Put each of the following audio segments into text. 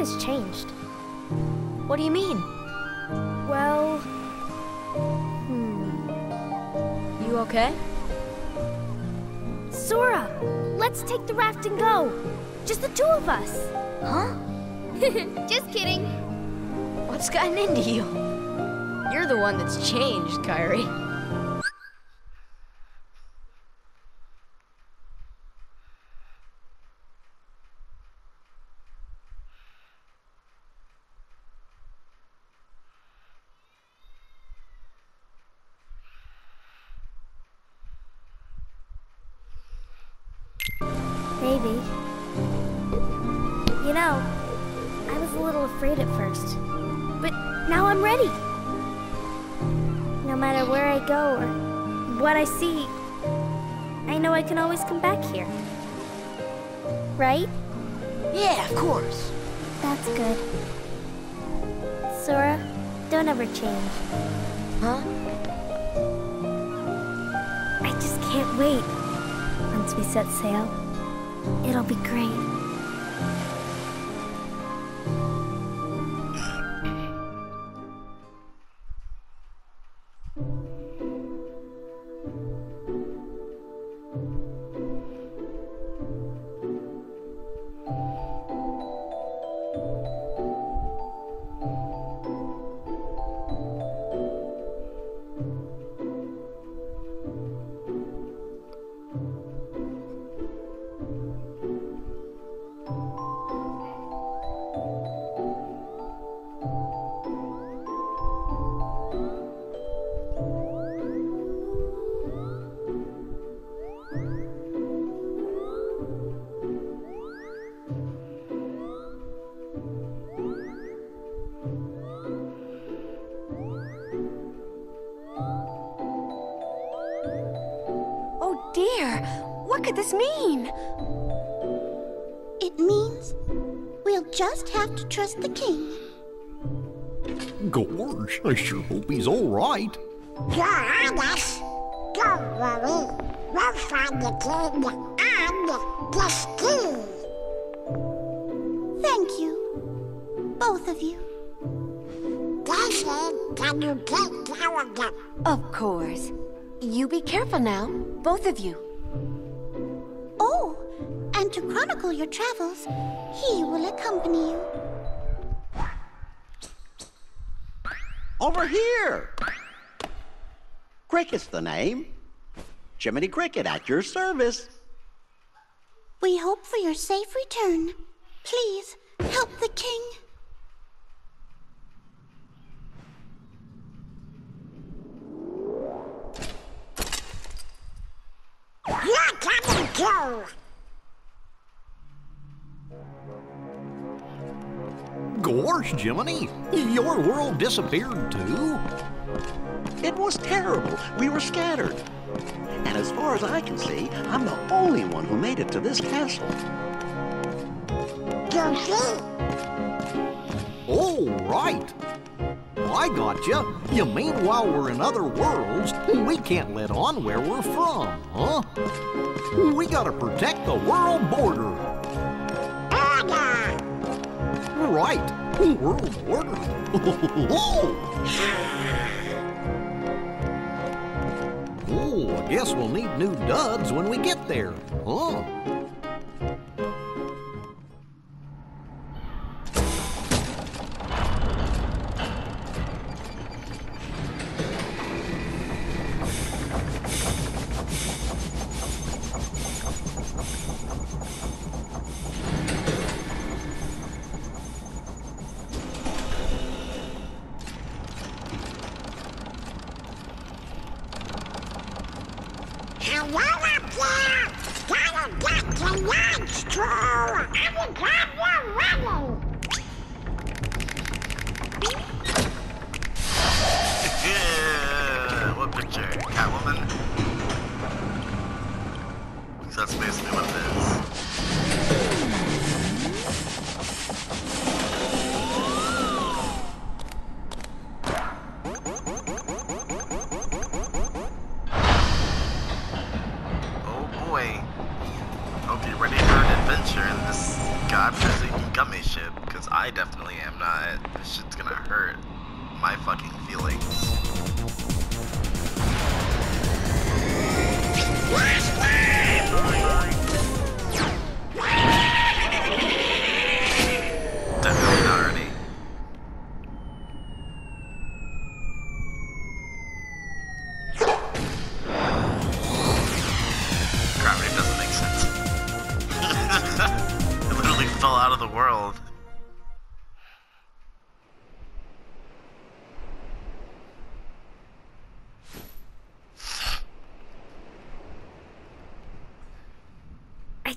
You know, Riku has changed. What do you mean? Well... Hmm... You okay? Sora! Let's take the raft and go! Just the two of us! Huh? Just kidding! What's gotten into you? You're the one that's changed, Kairi. Maybe. You know, I was a little afraid at first. But now I'm ready. No matter where I go or what I see, I know I can always come back here. Right? Yeah, of course. That's good. Sora, don't ever change. Huh? I just can't wait. Once we set sail, it'll be great. What could this mean? It means we'll just have to trust the king. Gawrsh, I sure hope he's all right. You're on. Don't worry. We'll find the king and the ski. Thank you. Both of you. Daisy, can you take care of them? Of course. You be careful now, both of you. To chronicle your travels, he will accompany you. Over here! Cricket's the name. Jiminy Cricket at your service. We hope for your safe return. Please help the king. You're coming too. Gawrsh, Jiminy, your world disappeared too? It was terrible. We were scattered. And as far as I can see, I'm the only one who made it to this castle. Oh, right. I gotcha. You mean while we're in other worlds, we can't let on where we're from, huh? We gotta protect the world border. Order. Right. World border. oh, I guess we'll need new duds when we get there, huh? try!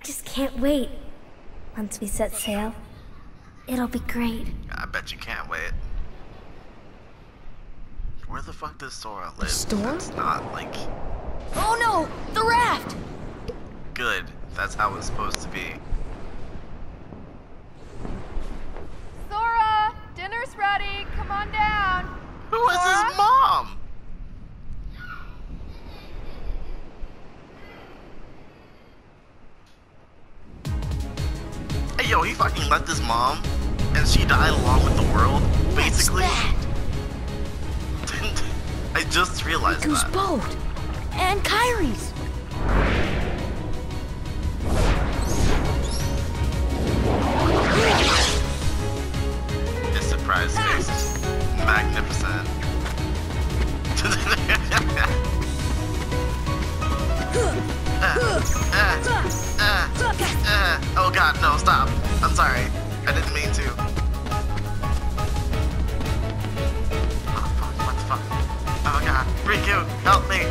Just can't wait. Once we set sail, it'll be great. I bet you can't wait. Where the fuck does Sora live? storm? It's not like Oh no! The raft! good. That's how it's supposed to be. Sora, dinner's ready. Come on down. Who is Sora? his mom? He fucking left his mom, and she died along with the world. Basically, I just realized Riku's that. boat! And Kairi's! His surprise face is magnificent. oh god, no, stop. I'm sorry. I didn't mean to. Oh fuck, what the fuck? Oh god, Riku, help me.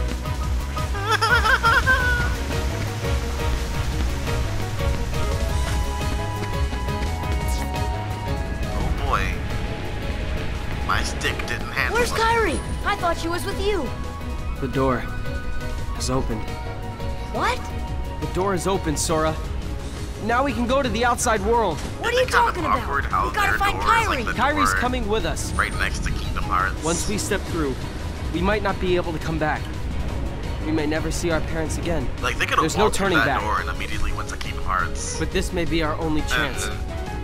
oh boy. My stick didn't handle Where's him. Kairi? I thought she was with you. The door is open. What? The door is open, Sora. Now we can go to the outside world. What are you Isn't it kind of talking about? awkward how We gotta find door is like Kairi. Kairi's coming with us. right next to Kingdom Hearts. Once we step through, we might not be able to come back. We may never see our parents again. like they could have There's no turning that back. door and immediately went to Kingdom Hearts. But this may be our only chance. Uh,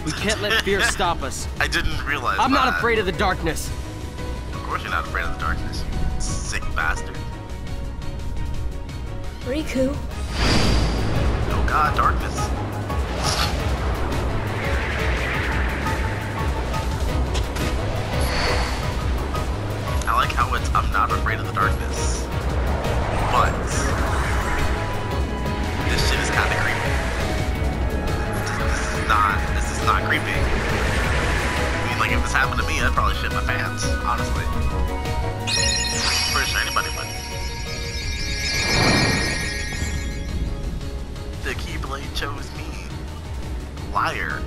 We can't let fear stop us. I didn't realize. I'm not that. afraid of the darkness. Of course you're not afraid of the darkness. Sick bastard. Riku. Oh god, darkness. I'm not afraid of the darkness. But this shit is kinda creepy. This is not this is not creepy. I mean like if this happened to me, I'd probably shit my pants, honestly. Pretty sure anybody would. The Keyblade chose me. Liar.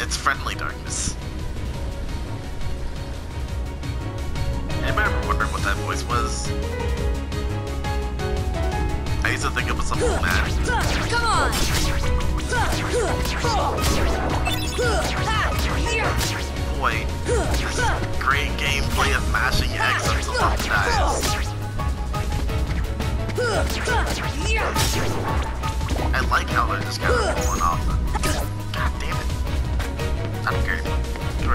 It's friendly darkness. Anybody ever wondered what that voice was? I used to think it was some old man. Come on! Boy, this great gameplay of mashing X until it dies. I like how they're just kind of pulling off the... God damn it. I don't care. Get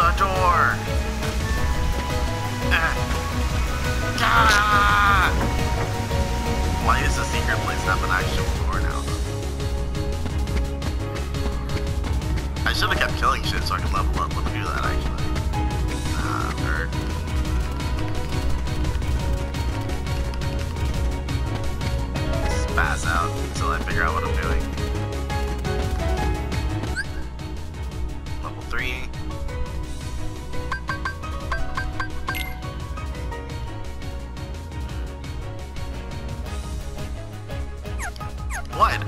The door! Ah. Ah! Why is the secret place have an actual door now? I should have kept killing shit so I can level up. Let me do that actually. Spaz out until I figure out what I'm doing.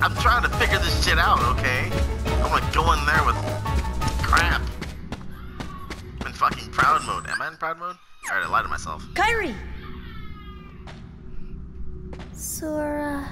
I'm trying to figure this shit out, okay? I'm gonna go in there with crap. I'm in fucking proud mode. Am I in proud mode? Alright, I lied to myself. Kairi! Sora.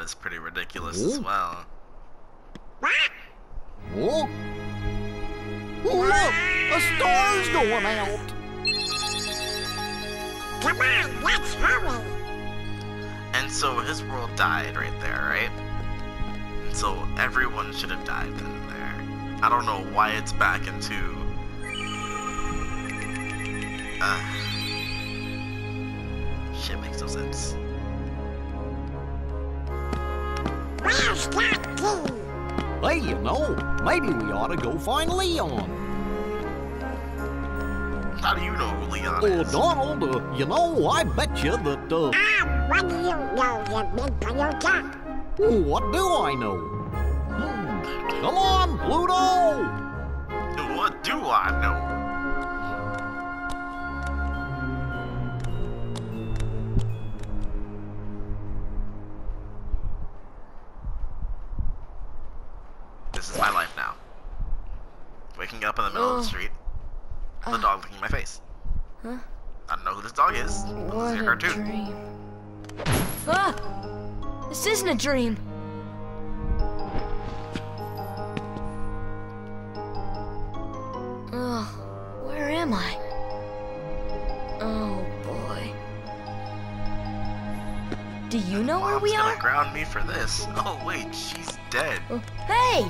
That is pretty ridiculous as well. Oh? Look! A star's going out! Come on, let's hurry. And so his world died right there, right? And so everyone should have died then there. I don't know why it's back into. Uh, shit makes no sense. Hey, you know, maybe we ought to go find Leon. How do you know who Leon Oh, is? Donald, uh, you know, I bet you that, uh, Ah, what do you know, you big polluter? what do I know? Hmm, Come on, Pluto! What do I know? In the middle of the Oh. street, the Uh. dog licking my face. Huh? I don't know who this dog is. but This is a cartoon. dream. Ah! This isn't a dream. Ugh, where am I? Oh boy. Do you know where we gonna are? ground me for this. Oh wait, she's dead. Oh, hey!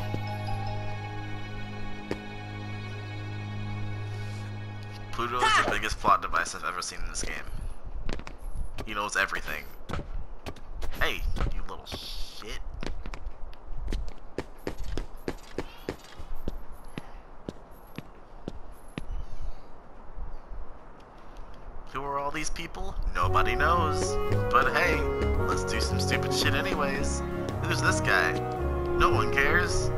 Ever seen in this game. He knows everything. Hey, you little shit. Who are all these people? Nobody knows. But hey, let's do some stupid shit anyways. Who's this guy? No one cares.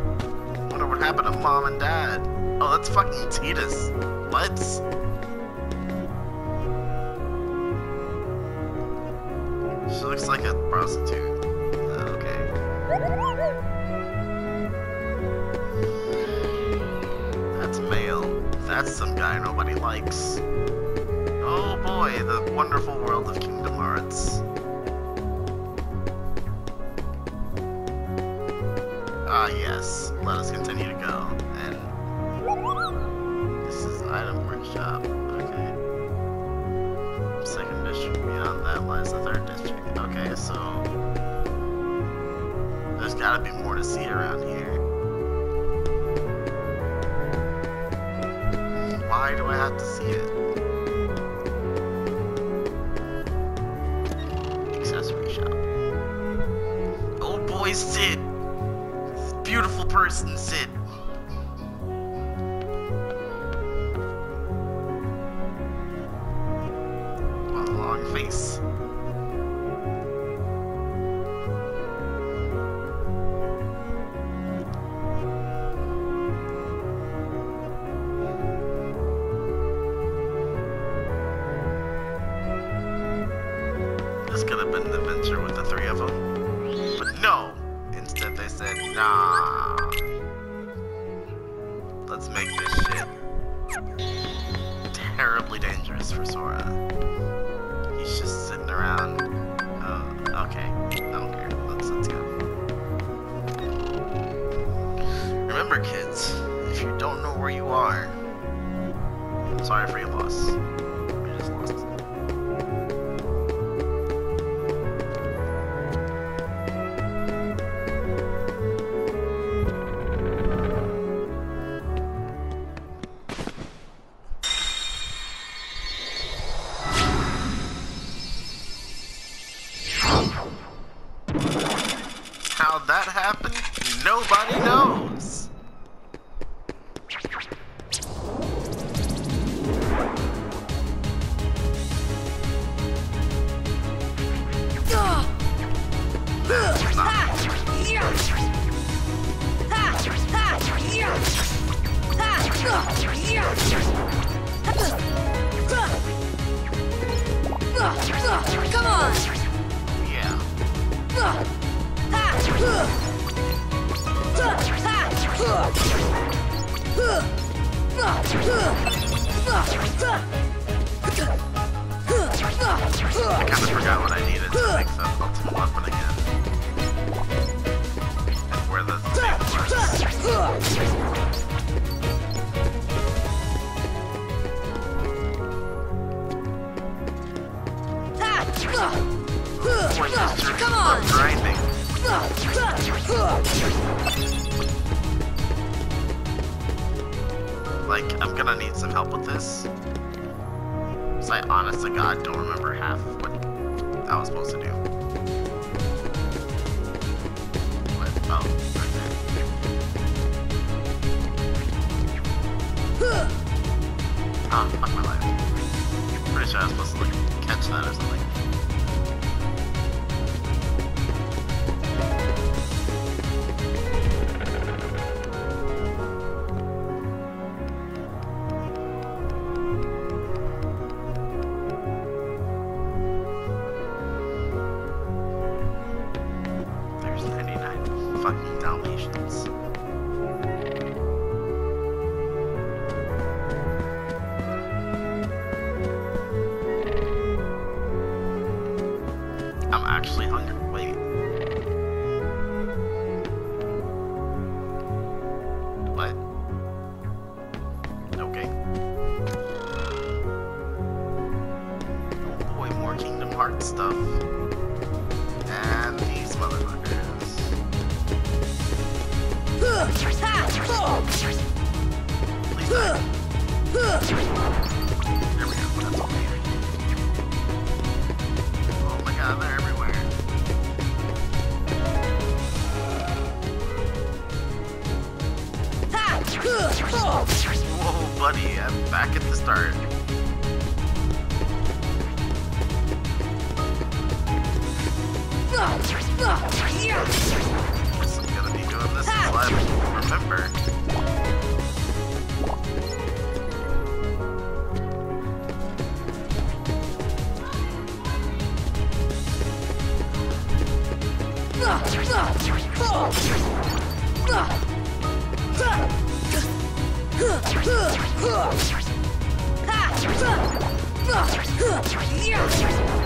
Wonder what happened to mom and dad. Oh, that's fucking Titus. Let's. looks like a prostitute. Okay. That's male. That's some guy nobody likes. Oh boy, the wonderful world of Kingdom Hearts. Ah yes, let us continue to go. person said what a long face This could have been an adventure with the three of them. But no! Instead they said, nah. for Sora. He's just sitting around. Oh, okay, I don't care. Let's, let's go. Remember, kids, if you don't know where you are, I'm sorry for your loss. not. Yeah!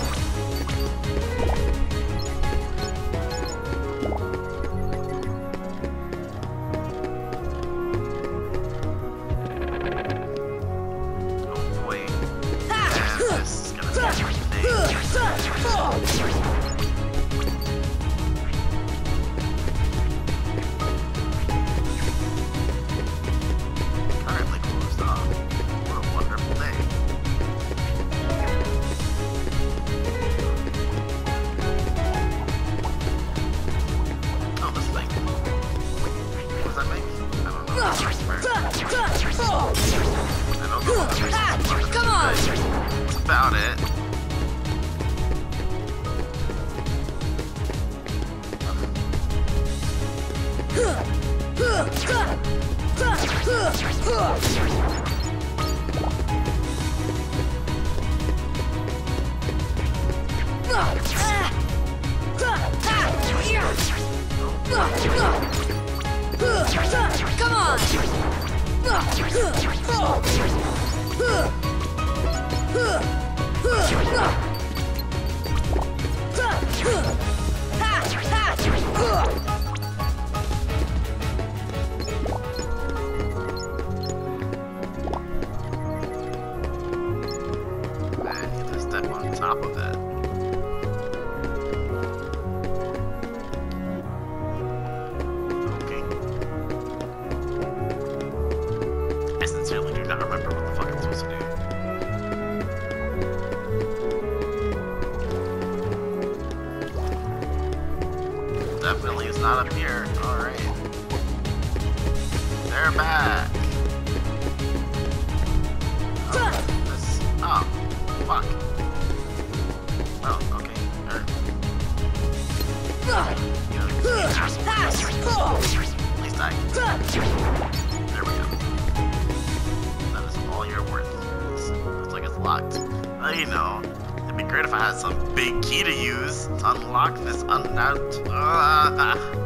unlocked. Well, you know, it'd be great if I had some big key to use to unlock this unknown. Uh,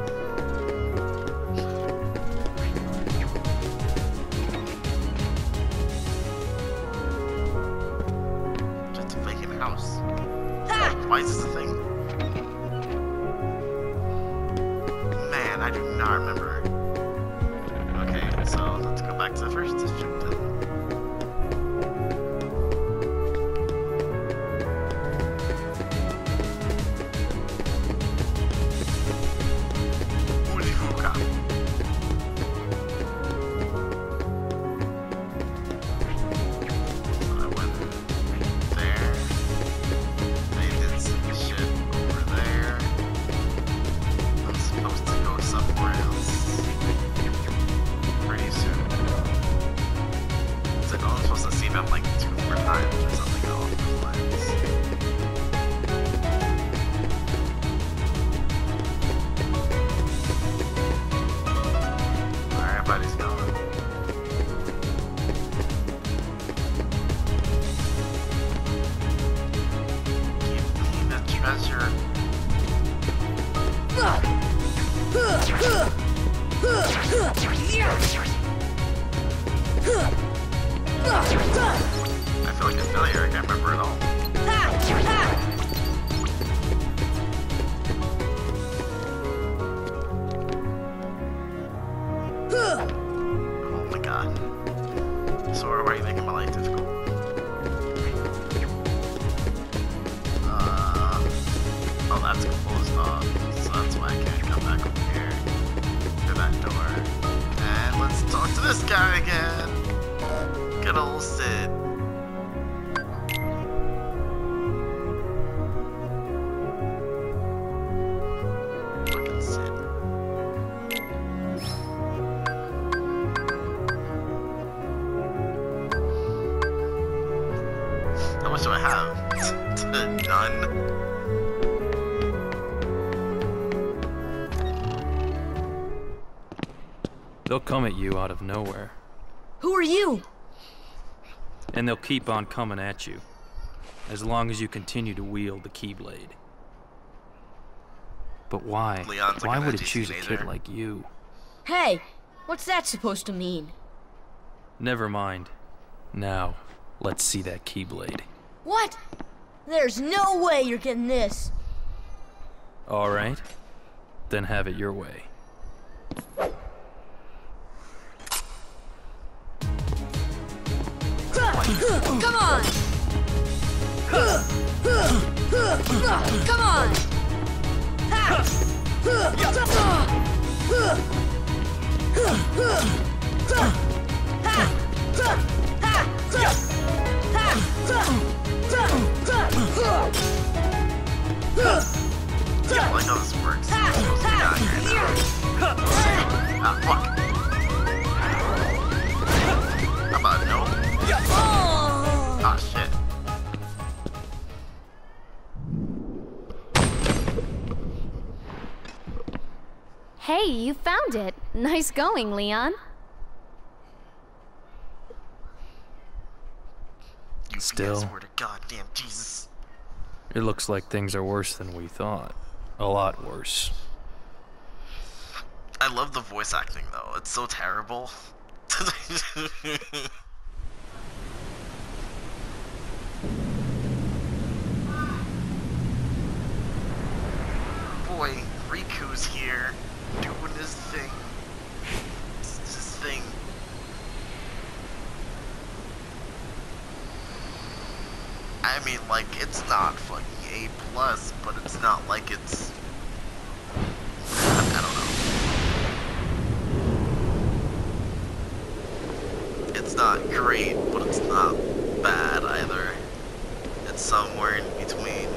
And they'll keep on coming at you, as long as you continue to wield the Keyblade. But why? Leon's why would it choose a kid like you? Hey, what's that supposed to mean? Never mind. Now, let's see that Keyblade. What? There's no way you're getting this. All right. Then have it your way. Come on! Come on! Yeah, I know this works. I'm supposed to be out here now. Ah, fuck. How about no? Yeah. Oh, Hey, you found it. Nice going, Leon. Still, it looks like things are worse than we thought. A lot worse. I love the voice acting, though. It's so terrible. Boy, Riku's here doing his thing. It's his thing. I mean, like, it's not fucking A plus, but it's not like it's. I don't know. It's not great, but it's not bad either. It's somewhere in between.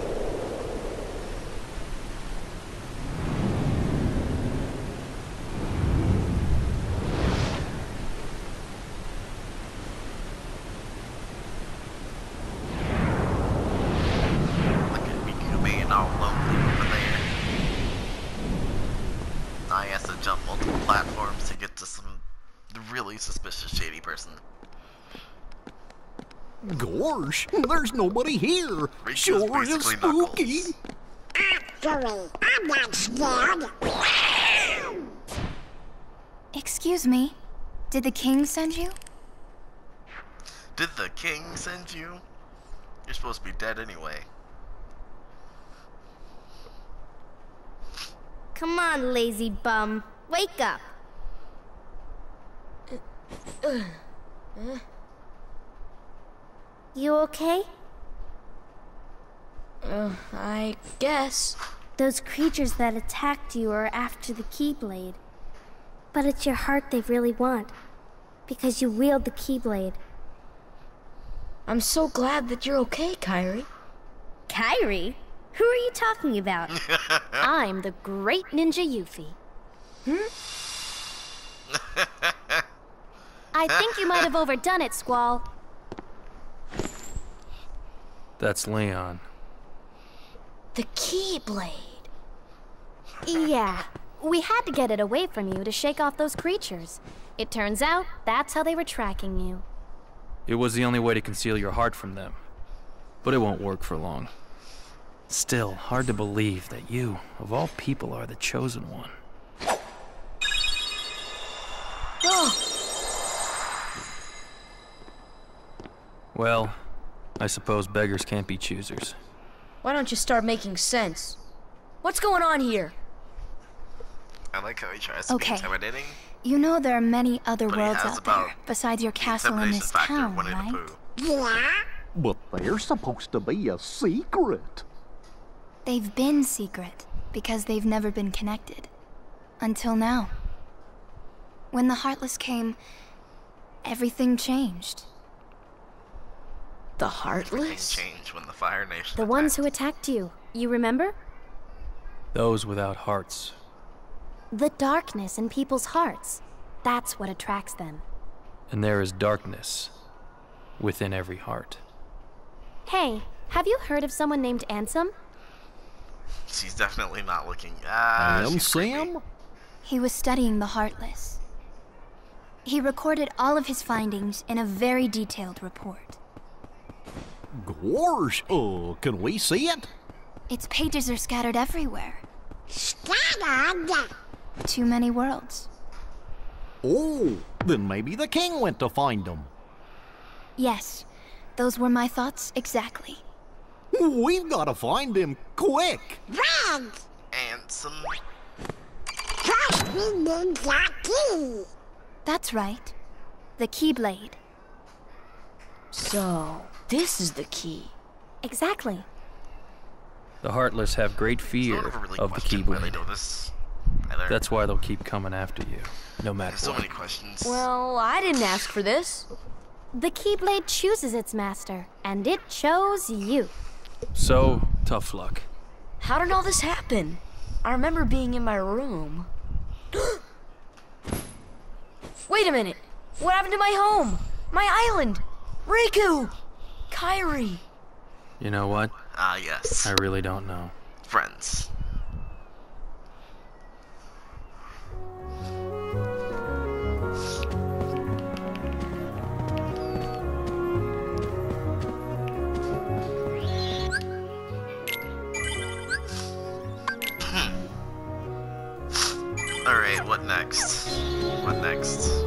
Look at Miku being all lonely over there. Now he has to jump multiple platforms to get to some really suspicious shady person. Gosh, there's nobody here. Riku's Sure is basically spooky. Actually, I'm not scared. Excuse me. Did the king send you? Did the king send you? You're supposed to be dead anyway. Come on, lazy bum. Wake up. Uh, uh, You okay? Uh, I guess. Those creatures that attacked you are after the Keyblade. But it's your heart they really want. Because you wield the Keyblade. I'm so glad that you're okay, Kairi. Kairi? Who are you talking about? I'm the great ninja Yuffie. Hmm? I think you might have overdone it, Squall. That's Leon. The Keyblade. Yeah, we had to get it away from you to shake off those creatures. It turns out that's how they were tracking you. It was the only way to conceal your heart from them. But it won't work for long. Still, hard to believe that you, of all people, are the chosen one. Oh. Well, I suppose beggars can't be choosers. Why don't you start making sense? What's going on here? I like how he tries to Okay. be intimidating. You know there are many other But worlds out there besides your castle in this factor town, right? Yeah? But they're supposed to be a secret. They've been secret because they've never been connected. Until now. When the Heartless came, everything changed. The Things Heartless? change when the Fire Nation. The ones who attacked you, you remember? Those without hearts. The darkness in people's hearts. That's what attracts them. And there is darkness within every heart. Hey, have you heard of someone named Ansem? She's definitely not looking. Ah, I am she's creepy. Sam. He was studying the Heartless. He recorded all of his findings in a very detailed report. Gosh, uh, Oh, can we see it? Its pages are scattered everywhere. Scattered? Too many worlds. Oh, then maybe the king went to find them. Yes, those were my thoughts exactly. We've got to find him quick. Red! And some. First we need the key. That's right. The Keyblade. So, this is the key. Exactly. The Heartless have great fear really of the question why they Keyblade. this. That's why they'll keep coming after you, no matter There's so what. many questions. Well, I didn't ask for this. The Keyblade chooses its master, and it chose you. So, tough luck. How did all this happen? I remember being in my room. Wait a minute. What happened to my home? My island? Riku! Kairi. You know what? Ah, uh, yes. I really don't know. Friends. Hmm. Alright, what next? What next?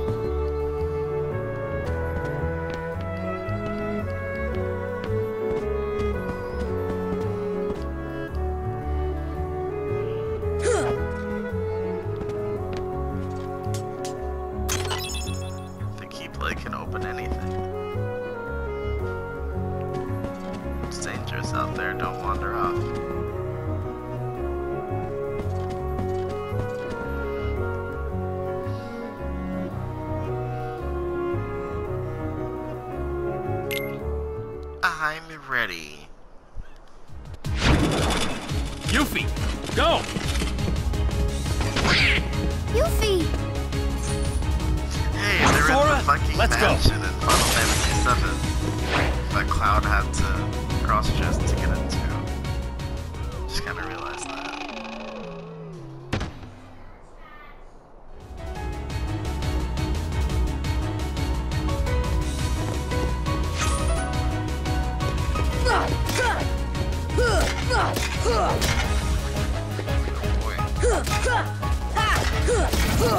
Wait,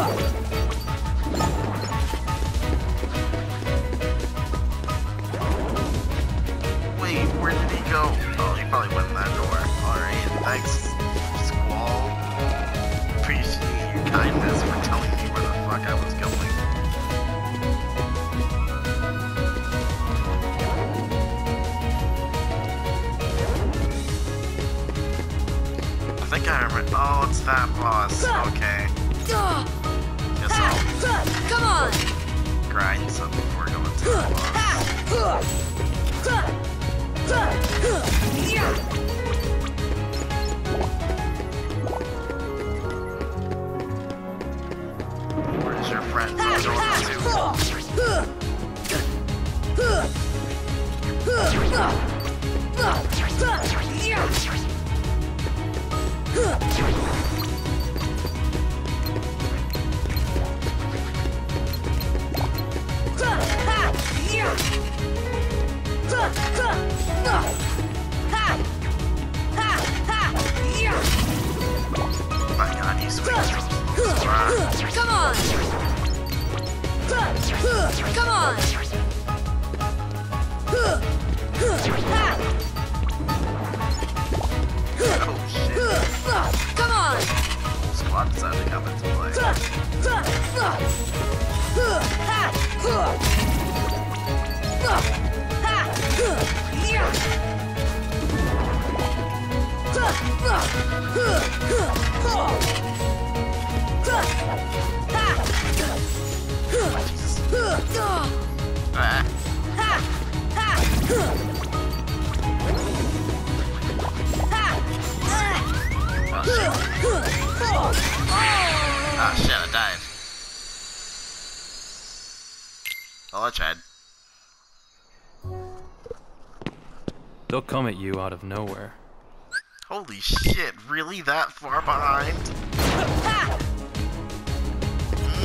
where did he go? Oh, he probably went in that door. Alright, thanks, Squall. Appreciate your kindness for telling me where the fuck I was going. I think I remember. Oh, it's that boss. Okay. Come on! grind some before going to the boss. Where's your friend? My Come on! Come on! Oh. Come on! Squad decided to come into play. Ah, ah shit, I died. Well, I tried. They'll come at you out of nowhere. Holy shit, really that far behind?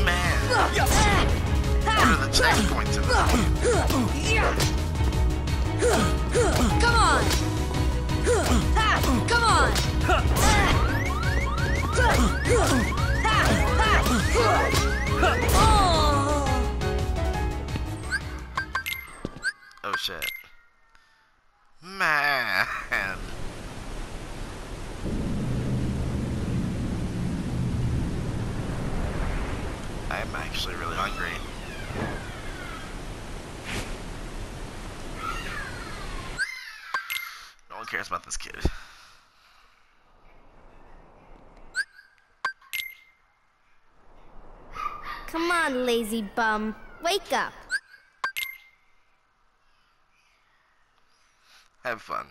Man. What are the checkpoints in? Come on! Come on! Oh shit. Man. I'm actually really hungry. No one cares about this kid. Come on, lazy bum. Wake up. Have fun.